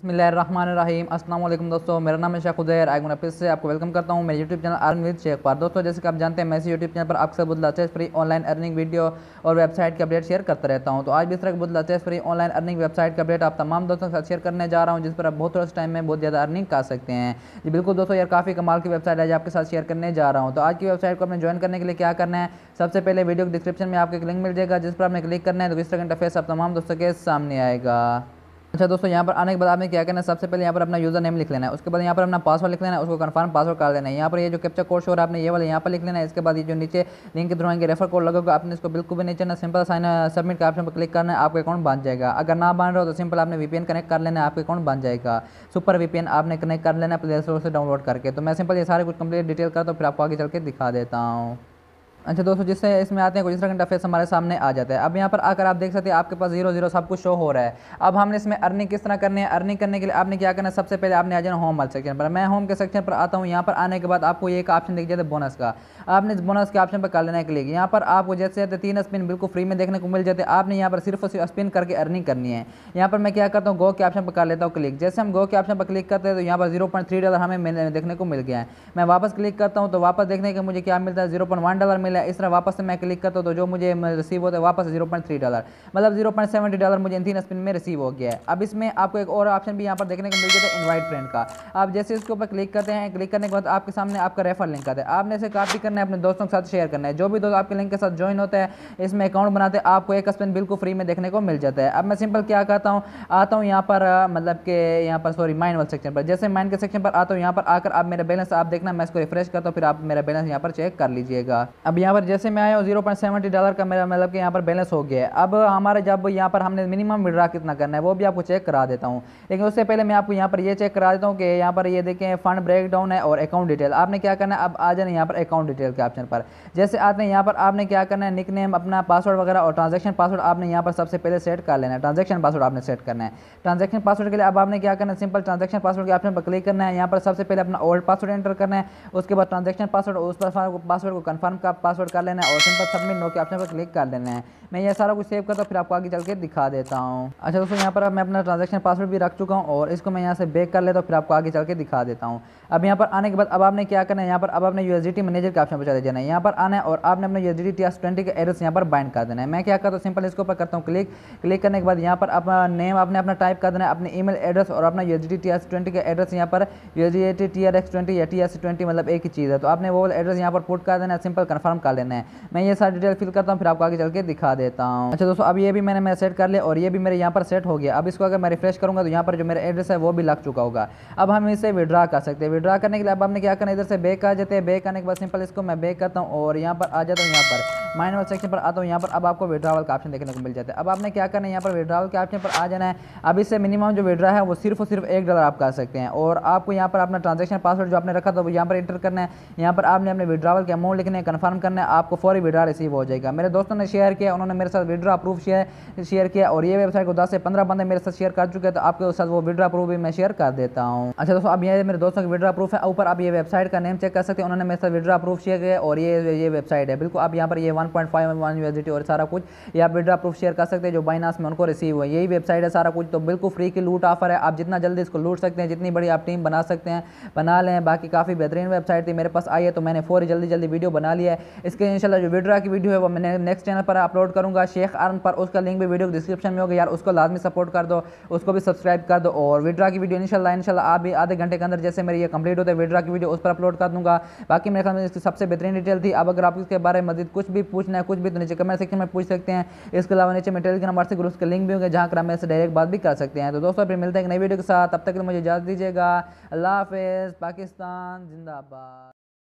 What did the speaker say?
बसमीम असल दोस्तों, मेरा नाम है शेख आज मैं फिर से आपको वेलकम करता हूँ मेरे YouTube channel earn with Sheikh पर दोस्तों, जैसे कि आप जानते हैं, मैं इसी यूट्यूब चैनल पर साथ बहुत लाचेस फ्री ऑनलाइन अर्निंग वीडियो और वेबसाइट के अपडेट शेयर करता रहता हूँ। तो आज भी इस तरह बहुत लाचेस फ्री ऑनलाइन अर्निंग वेबसाइट का अपडेट आप तमाम दोस्तों के साथ शेयर करने जा रहा हूँ, जिस पर आप बहुत थोड़ा टाइम में बहुत ज़्यादा अर्निंग कर सकते हैं। जी बिल्कुल दोस्तों, यार काफ़ी कमाल की वेबसाइट आज आपके साथ शेयर करने जा रहा हूँ। तो आज की वेबसाइट को अपने ज्वाइन करने के लिए क्या करना है, सबसे पहले वीडियो के डिस्क्रिप्शन में आपको एक लिंक मिल जाएगा, जिस पर आपने क्लिक करना है तो इस तरह का इंटरफेस आप तमाम दोस्तों के सामने आएगा। अच्छा दोस्तों, यहाँ पर आने के बाद आपने क्या करना है? सबसे पहले यहाँ पर अपना यूज़र नेम लिख लेना है। उसके बाद यहाँ पर अपना पासवर्ड लिख लेना है, उसको कंफर्म पासवर्ड कर देना है। यहाँ पर ये जो कैप्चा कोड शो आपने ये वाला यहाँ पर लिख लेना है। इसके बाद ये जो नीचे लिंक के थ्रू आएँगे रेफर कोड लगेगा आपने इसको बिल्कुल भी नीचे ना सिंपल साइन सबमिट का ऑप्शन पर क्लिक करना है, आपका अकाउंट बन जाएगा। अगर ना बन रहा हो तो सिंपल आपने वीपीएन कनेक्ट कर लेना है, आपका अकाउंट बन जाएगा। सुपर वीपीएन आपने कनेक्ट कर लेना है प्ले स्टोर से डाउनलोड करके। तो मैं सिंपल ये सारे कुछ कंप्लीट डिटेल करता हूँ, फिर आपको आगे चल के दिखा देता हूँ। अच्छा दोस्तों, जिससे इसमें आते हैं कुछ का इंटरफेस हमारे सामने आ जाता है। अब यहाँ पर आकर आप देख सकते हैं, आपके पास ज़ीरो ज़ीरो सब कुछ शो हो रहा है। अब हमने इसमें अर्निंग किस तरह करनी है? अर्निंग करने के लिए आपने क्या करना है? सबसे पहले आपने आ जाना होम वाले सेक्शन पर। मैं होम के सेक्शन पर आता हूँ। यहाँ पर आने के बाद आपको एक ऑप्शन दिख जाता है बोनस का। आपने इस बोनस के ऑप्शन पर कर लेना के लिए। यहाँ पर आपको जैसे तीन स्पिन बिल्कुल फ्री में देखने को मिल जाते हैं, आपने यहाँ पर सिर्फ़ और स्पिन करके अर्निंग करनी है। यहाँ पर मैं क्या करता हूँ गो के ऑप्शन पर कर लेता हूँ क्लिक जैसे हम गो के ऑप्शन पर क्लिक करते हैं तो यहाँ पर ज़ीरो पॉइंट थ्री डॉलर हमें देखने को मिल गया है। मैं वापस क्लिक करता हूँ तो वापस देखने के मुझे क्या मिलता है? ज़ीरो पॉइंट वन डॉलर मिला, इस तरह वापस से मैं क्लिक करता हूँ तो जो मुझे रिसीव होता है वापस ज़ीरो पॉइंट थ्री डॉलर मतलब ज़ीरो पॉइंट सेवेंटी डॉलर मुझे इन तीन स्पिन में रिसीव हो गया है। अब इसमें आपको एक और ऑप्शन भी यहाँ पर देखने को मिल जाता है इन्वाइट फ्रेंड का। आप जैसे इसके ऊपर क्लिक करते हैं क्लिक करने के बाद आपके सामने आपका रेफर लिंक आता है। आपने इसे कॉपी करना है, अपने दोस्तों के साथ शेयर करना है। जो भी दोस्त आपके लिंक के साथ ज्वाइन होता है, इसमें अकाउंट बनाते हैं, आपको एक स्पिन बिल्कुल फ्री में देखने को मिल जाता है। अब मैं सिंपल क्या करता हूँ, आता हूँ यहाँ पर मतलब कि यहाँ पर सॉरी माइंड वाले सेक्शन पर। जैसे माइंड के सेक्शन पर आता हूँ, यहाँ पर आकर आप मेरा बैलेंस आप देखना, मैं इसको रिफ्रेश करता हूँ, फिर आप मेरा बैलेंस यहाँ पर चेक कर लीजिएगा। अब यहाँ पर जैसे मैं आया हूँ ज़ीरो पॉइंट सेवेंटी डॉलर का मेरा मतलब कि यहाँ पर बैलेंस हो गया है। अब हमारे जब यहाँ पर हमने मिनिमम विड्रा कितना करना है, वो भी आपको चेक करा देता हूँ। लेकिन उससे पहले मैं आपको यहाँ पर ये चेक करा देता हूँ कि यहाँ पर ये देखें फंड ब्रेक डाउन है और अकाउंट डिटेल आपने क्या करना है? अब आ जाना यहाँ पर अकाउंट डिटेल के ऑप्शन पर। जैसे आते हैं यहाँ पर, आपने क्या करना है? निक अपना पासवर्ड वगैरह और ट्रांजेक्शन पासवर्ड आपने यहाँ पर सबसे पहले सेट कर लेना है। ट्रांजेक्शन पासवर्ड आपने सेट करना है। ट्रांजेक्शन पासवर्ड के लिए अब आपने क्या करना है? सिंपल ट्रांजेक्शन पासवर्ड के ऑप्शन पर क्लिक करना है। यहाँ पर सबसे पहले अपना ओल्ड पासवर्ड एंटर करना है। उसके बाद ट्रांजेक्शन पासवर्ड उस पासवर्ड को कन्फर्म का पासवर्ड कर लेना है और सिंपल सबमिट नो के ऑप्शन पर क्लिक कर लेना है। मैं ये सारा कुछ सेव करता हूँ, फिर आपको आगे चल के दिखा देता हूँ। अच्छा दोस्तों, यहाँ पर मैं अपना ट्रांजेक्शन पासवर्ड भी रख चुका हूँ और इसको मैं यहाँ से बेक कर लेता हूँ, फिर आपको आगे चल के दिखा देता हूँ। अब यहाँ पर आने के बाद अब आपने क्या करना है, यहाँ पर अब आपने यू मैनेजर के ऑप्शन पर चले जाना है। यहाँ पर आना है और आपने अपना U S T S twenty का एड्रेस यहाँ पर बाइंड कर देना है। मैं क्या करता हूँ सिंपल इसके ऊपर करता हूँ क्लिक क्लिक करने के बाद यहाँ पर अपना नेम आपने अपना टाइप कर देना है, अपने ईमेल एड्रेस और अपना U S T S twenty का एड्रेस यहाँ पर U S T R X twenty या टी एस ट्वेंटी मतलब एक ही चीज़ है। तो आपने वो एड्रेस यहाँ पर पुट कर देना है सिंपल कन्फर्म कर लेना है। मैं ये सारी डिटेल फिल करता हूँ, फिर आपको आगे चल के दिखा देता हूँ। अच्छा दोस्तों, अब ये भी मैंने मैं सेट कर लिया और ये भी मेरे यहाँ पर सेट हो गया। अब इसको अगर मैं रिफ्रेश करूँगा तो यहाँ पर जो मेरा एड्रेस है, वो भी लग चुका होगा। अब हम इसे विड्रा कर सकते हैं। विड्रा करने के लिए अब हमने क्या करना इधर से बेक आ जाते हैं। बेक आने के बाद सिंपल इसको मैं बेक करता हूँ और यहाँ पर आ जाता हूँ, यहाँ पर। माइनर सेक्शन पर आता हूँ यहाँ पर अब आपको विड्रावल का ऑप्शन देखने को मिल जाता है। अब आपने क्या करना है, यहाँ पर विड्रावल के ऑप्शन पर आ जाना है। अब इससे मिनिमम जो विड्रा है, वो सिर्फ़ और सिर्फ़ एक डॉलर आप कर सकते हैं। और आपको यहाँ पर अपना ट्रांजेक्शन पासवर्ड जो आपने रखा था, वो यहाँ पर इंटर करना है। यहाँ पर आपने अपने विड्रावल के अमाउंट लिखने कन्फर्म करना है, आपको फौरी विड्रा रिसीव हो जाएगा। मेरे दोस्तों ने शेयर किया, उन्होंने मेरे साथ विड्रा प्रूफ शेयर शेयर किया, और ये वेबसाइट को दस से पंद्रह बंदे मेरे साथ शेयर कर चुके हैं तो आपके साथ वो विड्रा प्रूफ भी मैं शेयर कर देता हूँ। अच्छा दोस्तों, अब ये मेरे दोस्तों का विड्रा प्रूफ है, ऊपर आप ये वेबसाइट का नेम चेक कर सकते हैं, उन्होंने मेरे साथ विड्रा प्रूफ शेयर किया और ये ये वेबसाइट है। बिल्कुल, आप यहाँ पर ये वन पॉइंट फाइव वन और सारा कुछ। या विड्रा प्रूफ शेयर कर सकते हैं जो बाइनास में उनको रिसीव हुआ यही वेबसाइट है, सारा कुछ तो बिल्कुल फ्री की लूट ऑफ़र है। आप जितना जल्दी इसको लूट सकते हैं, जितनी बड़ी आप टीम बना सकते हैं, बना लें। बाकी काफ़ी बेहतरीन वेबसाइट थी, मेरे पास आई है तो मैंने फोर जल्दी जल्दी वीडियो बना लिया है। इसके इंशाल्लाह जो विड्रा की वीडियो है, वो मैंने नेक्स्ट चैनल पर अपलोड करूँगा। शेख आर्न पर, उसका लिंक भी वीडियो डिस्क्रिप्शन में होगा। यार, उसको लाजमी सपोर्ट कर दो, उसको भी सब्सक्राइब कर दो। और विड्रा की वीडियो इनशाला इनशाला आप भी आधे घंटे के अंदर जैसे मेरी ये कंप्लीट होता है विड्रा की वीडियो उस पर अपलोड कर दूँगा। बाकी मेरे ख्याल में इसकी सबसे बेहतरीन डिटेल थी। अब अगर आप इसके बारे में मजीद कुछ भी पूछना है, कुछ भी तो नीचे कमेंट सेक्शन में पूछ सकते हैं। इसके अलावा नीचे में टेलीग्राम व्हाट्सएप ग्रुप के लिंक भी होंगे, जहाँ कर मेरे डायरेक्ट बात भी कर सकते हैं। तो दोस्तों, फिर मिलते हैं एक नई वीडियो के साथ। तब तक मुझे इजाज़ दीजिएगा। अल्लाह हाफिज़। पाकिस्तान, जिंदाबाद।